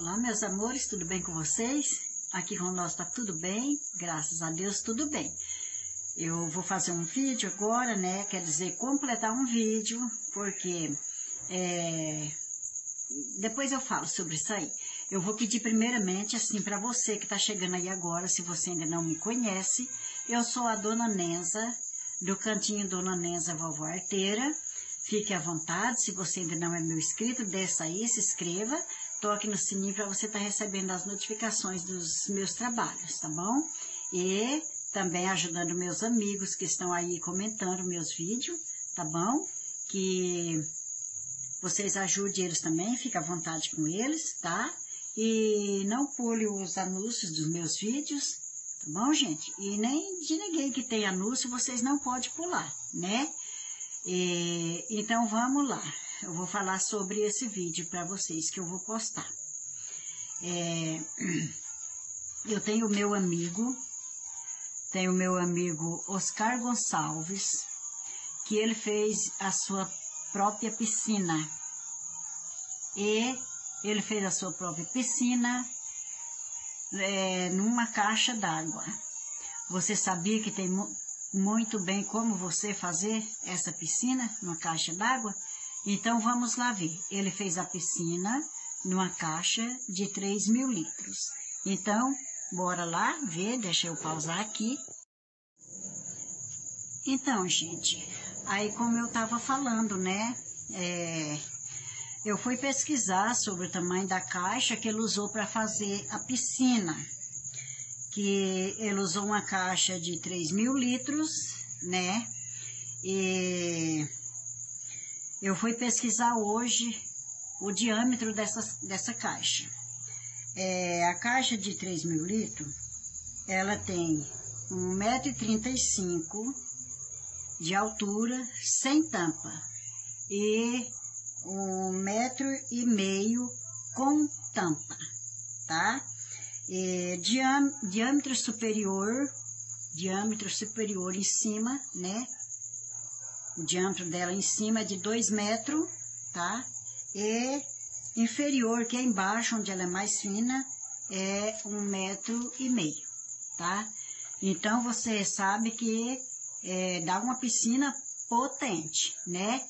Olá, meus amores, tudo bem com vocês? Aqui com nós tá tudo bem, graças a Deus, tudo bem. Eu vou fazer um vídeo agora, né? Quer dizer, completar um vídeo, porque é, depois eu falo sobre isso aí. Eu vou pedir primeiramente, assim, para você que tá chegando aí agora, se você ainda não me conhece, eu sou a Dona Nenza, do Cantinho Dona Nenza Vovó Arteira. Fique à vontade, se você ainda não é meu inscrito, desça aí, se inscreva, toque no sininho para você estar tá recebendo as notificações dos meus trabalhos, tá bom? E também ajudando meus amigos que estão aí comentando meus vídeos, tá bom? Que vocês ajudem eles também, fique à vontade com eles, tá? E não pule os anúncios dos meus vídeos, tá bom, gente? E nem de ninguém que tem anúncio, vocês não podem pular, né? E, então, vamos lá. Eu vou falar sobre esse vídeo para vocês que eu vou postar. É, eu tenho meu amigo, tenho meu amigo Oscar Gonçalves, que ele fez a sua própria piscina. E ele fez a sua própria piscina é, numa caixa d'água. Você sabia que tem muito bem como você fazer essa piscina numa caixa d'água? Então vamos lá ver. Ele fez a piscina numa caixa de 3 mil litros. Então, bora lá ver, deixa eu pausar aqui. Então, gente, aí como eu estava falando, né, é, eu fui pesquisar sobre o tamanho da caixa que ele usou para fazer a piscina que ele usou uma caixa de 3 mil litros, né? E eu fui pesquisar hoje o diâmetro dessa, dessa caixa. É, a caixa de 3 mil litros, ela tem 1,35m de altura, sem tampa, e um metro e meio com tampa, tá? é, diâmetro superior, diâmetro superior em cima, né? O diâmetro dela em cima é de 2 metros, tá? E inferior, que é embaixo, onde ela é mais fina, é um metro e meio, tá? Então, você sabe que é, dá uma piscina potente, né?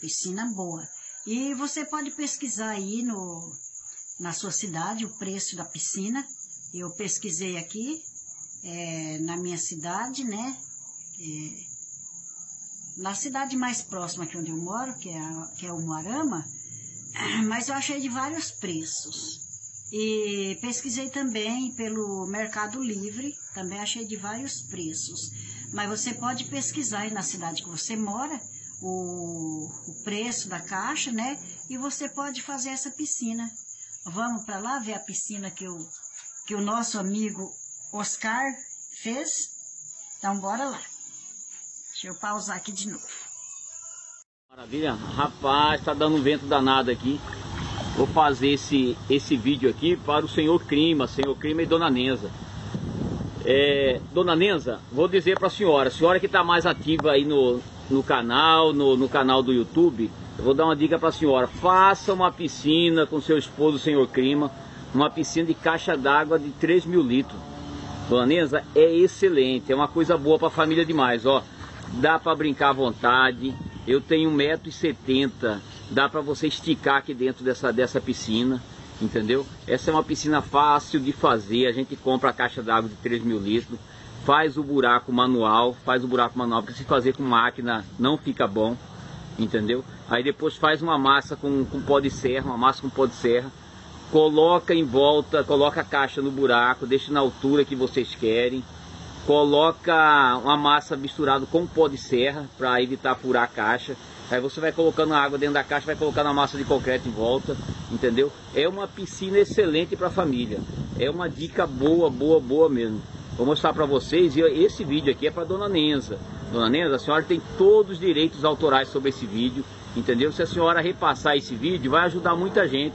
Piscina boa. E você pode pesquisar aí no, na sua cidade o preço da piscina, eu pesquisei aqui, é, na minha cidade, né? É, na cidade mais próxima aqui onde eu moro, que é, a, que é o Moarama, mas eu achei de vários preços. E pesquisei também pelo Mercado Livre, também achei de vários preços. Mas você pode pesquisar aí na cidade que você mora, o, o preço da caixa, né? E você pode fazer essa piscina. Vamos para lá ver a piscina que eu que o nosso amigo Oscar fez. Então, bora lá. Eu pausar aqui de novo. Maravilha. Rapaz, tá dando um vento danado aqui. Vou fazer esse, esse vídeo aqui para o senhor Clima, senhor Clima e Dona Nenza. É, Dona Nenza, vou dizer para a senhora, a senhora que está mais ativa aí no, no canal, no, no canal do YouTube, eu vou dar uma dica para a senhora. Faça uma piscina com seu esposo, senhor Clima uma piscina de caixa d'água de 3 mil litros. Dona Nenza, é excelente, é uma coisa boa para a família demais, ó. Dá para brincar à vontade, eu tenho 1,70m, dá para você esticar aqui dentro dessa, dessa piscina, entendeu? Essa é uma piscina fácil de fazer, a gente compra a caixa d'água de 3 mil litros, faz o buraco manual, faz o buraco manual, porque se fazer com máquina não fica bom, entendeu? Aí depois faz uma massa com, com pó de serra, uma massa com pó de serra, coloca em volta, coloca a caixa no buraco, deixa na altura que vocês querem, coloca uma massa misturada com pó de serra para evitar furar a caixa. Aí você vai colocando a água dentro da caixa, vai colocando a massa de concreto em volta, entendeu? É uma piscina excelente para família. É uma dica boa, boa, boa mesmo. Vou mostrar para vocês e esse vídeo aqui é para Dona Nenza. Dona Nenza, a senhora tem todos os direitos autorais sobre esse vídeo, entendeu? Se a senhora repassar esse vídeo, vai ajudar muita gente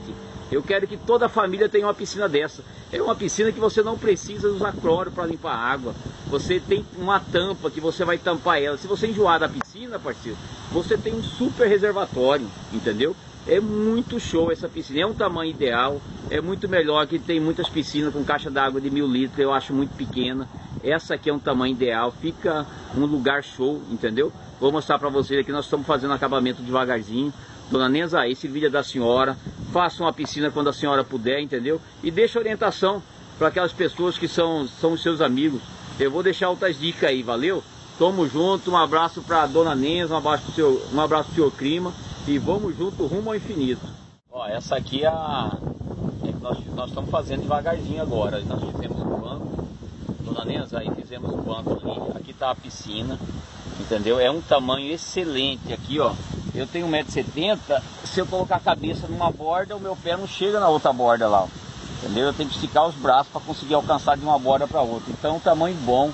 eu quero que toda a família tenha uma piscina dessa. É uma piscina que você não precisa usar cloro para limpar a água. Você tem uma tampa que você vai tampar ela. Se você enjoar da piscina, parceiro, você tem um super reservatório, entendeu? É muito show essa piscina, é um tamanho ideal, é muito melhor que tem muitas piscinas com caixa d'água de mil litros, eu acho muito pequena. Essa aqui é um tamanho ideal, fica um lugar show, entendeu? Vou mostrar para vocês aqui, nós estamos fazendo acabamento devagarzinho. Dona Nenza, esse vídeo é da senhora, faça uma piscina quando a senhora puder, entendeu? E deixa orientação para aquelas pessoas que são, são seus amigos. Eu vou deixar outras dicas aí, valeu? Tamo junto, um abraço para Dona Nenza, um abraço pro seu, um abraço pro senhor Clima e vamos junto rumo ao infinito. Ó, essa aqui é a é que nós, nós estamos fazendo devagarzinho agora. Nós fizemos o banco, Dona Nenza, aí fizemos o banco ali. Aqui tá a piscina, entendeu? É um tamanho excelente aqui, ó. Eu tenho 1,70m, se eu colocar a cabeça numa borda, o meu pé não chega na outra borda lá, entendeu? Eu tenho que esticar os braços para conseguir alcançar de uma borda para outra. Então, um tamanho bom,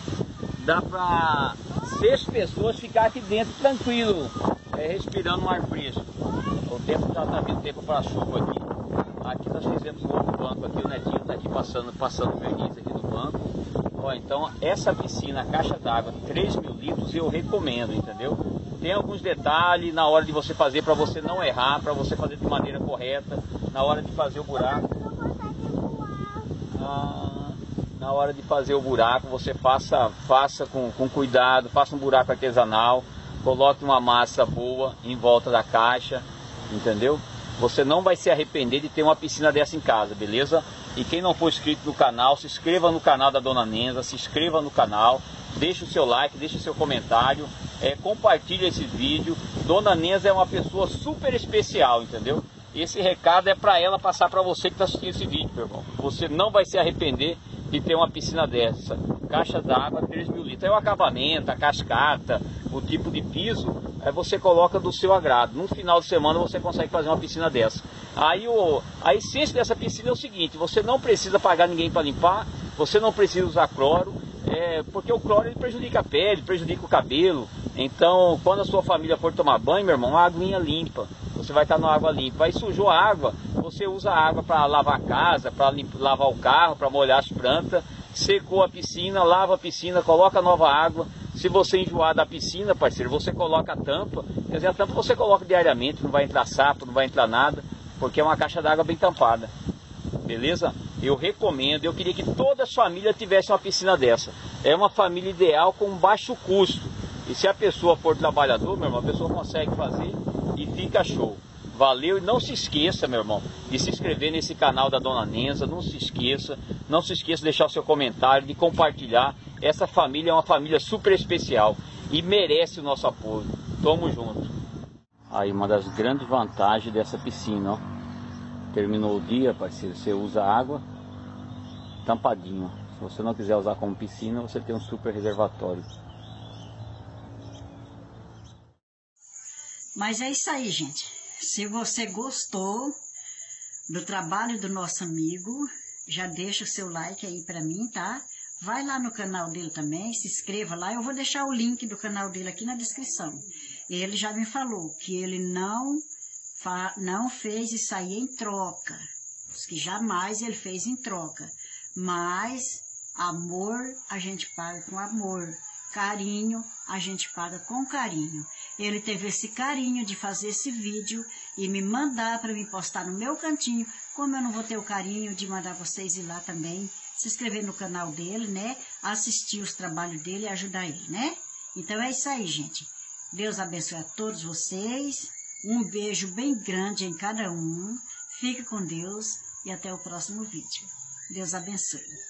dá para seis pessoas ficar aqui dentro tranquilo, é, respirando um ar fresco. O tempo já está vindo tempo para chuva aqui. Aqui nós fizemos um novo banco aqui, o Netinho está aqui passando, passando verniz aqui no banco. Ó, então essa piscina, caixa d'água, 3 mil litros, eu recomendo, entendeu? Tem alguns detalhes na hora de você fazer para você não errar, para você fazer de maneira correta, na hora de fazer o buraco. Ah, na hora de fazer o buraco, você faça, faça com, com cuidado, faça um buraco artesanal, coloque uma massa boa em volta da caixa, entendeu? Você não vai se arrepender de ter uma piscina dessa em casa, beleza? E quem não for inscrito no canal, se inscreva no canal da Dona Nenza, se inscreva no canal, deixe o seu like, deixe o seu comentário, é, compartilhe esse vídeo. Dona Nenza é uma pessoa super especial, entendeu? Esse recado é para ela passar para você que está assistindo esse vídeo, meu irmão. Você não vai se arrepender de ter uma piscina dessa. Caixa d'água, 3 mil litros. É o acabamento, a cascata, o tipo de piso, aí você coloca do seu agrado. No final de semana você consegue fazer uma piscina dessa. Aí o, a essência dessa piscina é o seguinte, você não precisa pagar ninguém para limpar, você não precisa usar cloro, é, porque o cloro ele prejudica a pele, prejudica o cabelo. Então, quando a sua família for tomar banho, meu irmão, a aguinha limpa. Você vai estar na água limpa. Aí sujou a água, você usa a água para lavar a casa, para lavar o carro, para molhar as plantas. Secou a piscina, lava a piscina, coloca nova água. Se você enjoar da piscina, parceiro, você coloca a tampa. Quer dizer, a tampa você coloca diariamente, não vai entrar sapo, não vai entrar nada, porque é uma caixa d'água bem tampada. Beleza? Eu recomendo, eu queria que toda a família tivesse uma piscina dessa. É uma família ideal com baixo custo. E se a pessoa for trabalhador, meu irmão, a pessoa consegue fazer e fica show. Valeu e não se esqueça, meu irmão, de se inscrever nesse canal da Dona Nenza. Não se esqueça, não se esqueça de deixar o seu comentário, de compartilhar. Essa família é uma família super especial e merece o nosso apoio. Tamo junto. Aí uma das grandes vantagens dessa piscina, ó. Terminou o dia, parceiro, você usa água tampadinho. Se você não quiser usar como piscina, você tem um super reservatório. Mas é isso aí, gente. Se você gostou do trabalho do nosso amigo, já deixa o seu like aí para mim, tá? Vai lá no canal dele também, se inscreva lá. Eu vou deixar o link do canal dele aqui na descrição. Ele já me falou que ele não, não fez isso aí em troca. Que jamais ele fez em troca. Mas amor a gente paga com amor. Carinho a gente paga com carinho. Ele teve esse carinho de fazer esse vídeo e me mandar para me postar no meu cantinho. Como eu não vou ter o carinho de mandar vocês ir lá também, se inscrever no canal dele, né? Assistir os trabalhos dele e ajudar ele, né? Então é isso aí, gente. Deus abençoe a todos vocês. Um beijo bem grande em cada um. Fique com Deus e até o próximo vídeo. Deus abençoe.